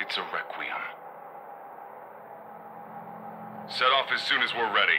It's a requiem. Set off as soon as we're ready.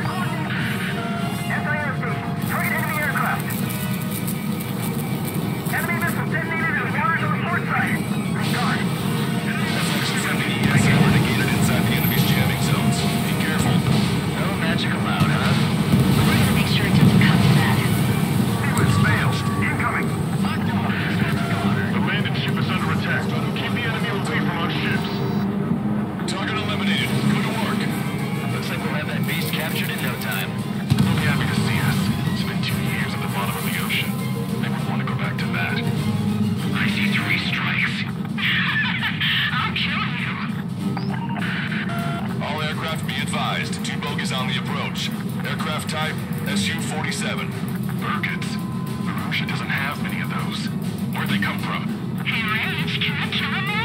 seven. Burkitts. Marusha doesn't have many of those. Where'd they come from? Hey, Rich, can I kill him?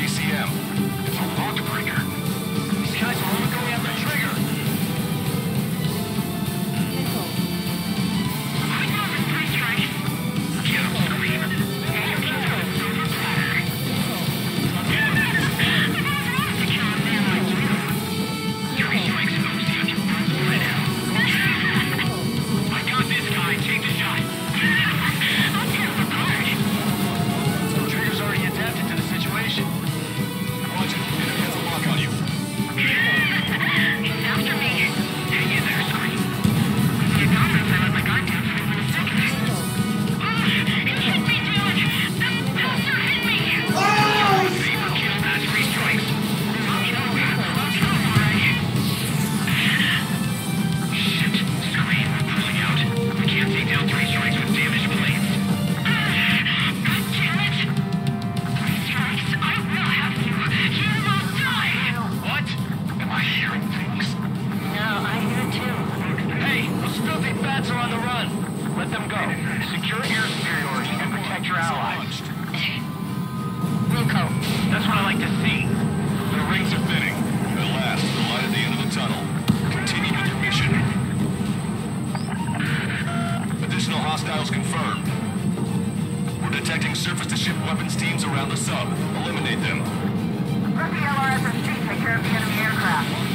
3CM. It's breaker. Rats are on the run. Let them go. Secure air superiority and protect your allies. Wilco. That's what I like to see. The rings are fitting. At last, the light at the end of the tunnel. Continue with your mission. Additional hostiles confirmed. We're detecting surface-to-ship weapons teams around the sub. Eliminate them. Let the LRF street take care of the enemy aircraft.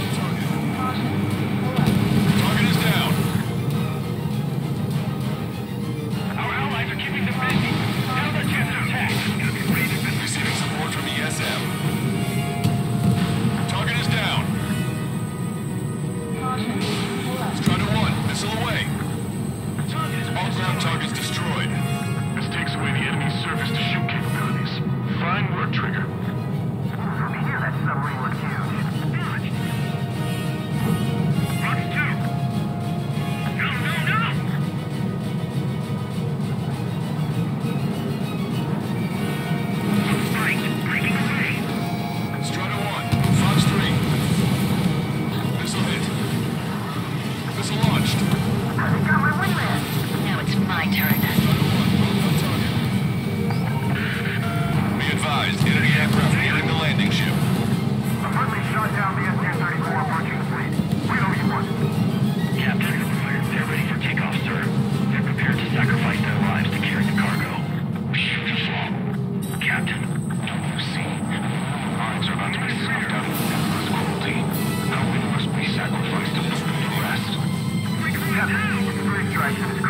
Thank you.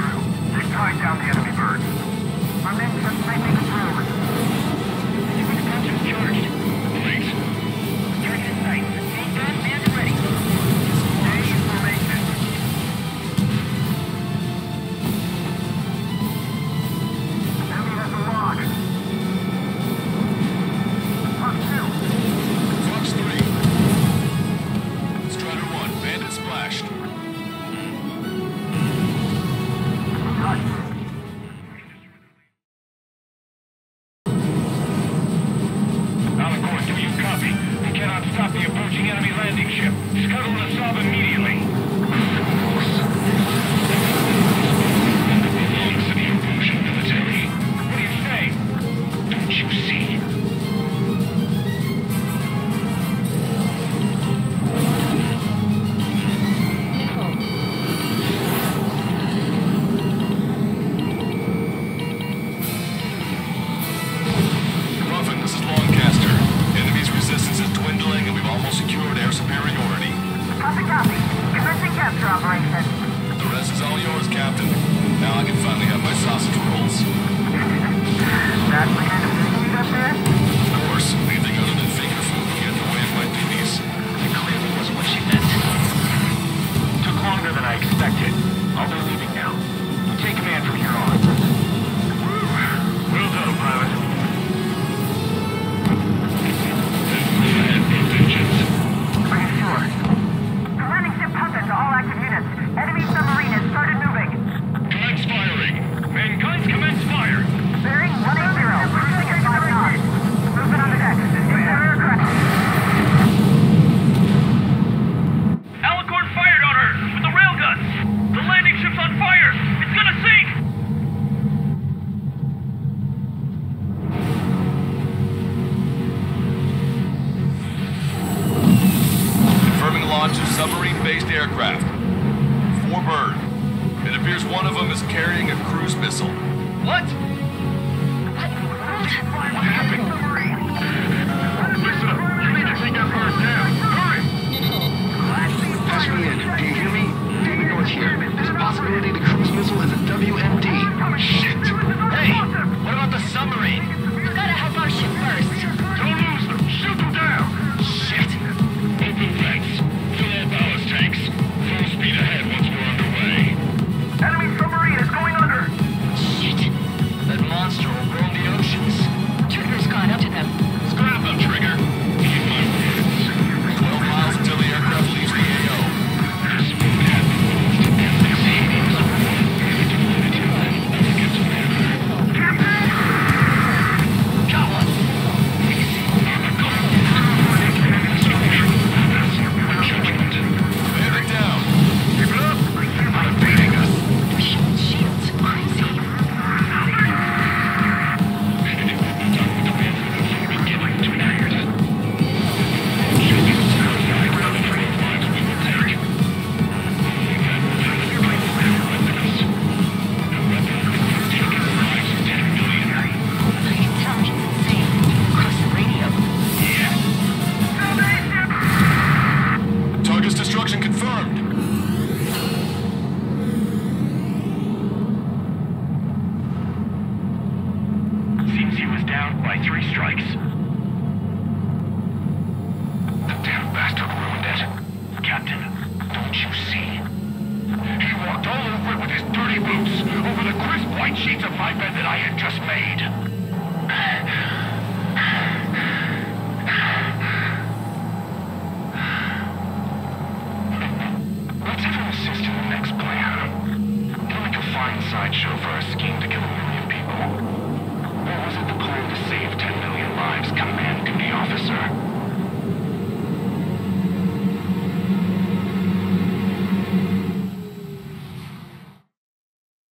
appears one of them is carrying a cruise missile. What? What happened? Listen up. You need to take that bird down. Hurry! Passerine, do you hear me? David North here. There's a possibility the cruise missile is a WMD. Shit! Hey! What about the submarine? You see? He walked all over it with his dirty boots, over the crisp white sheets of my bed that I had just made.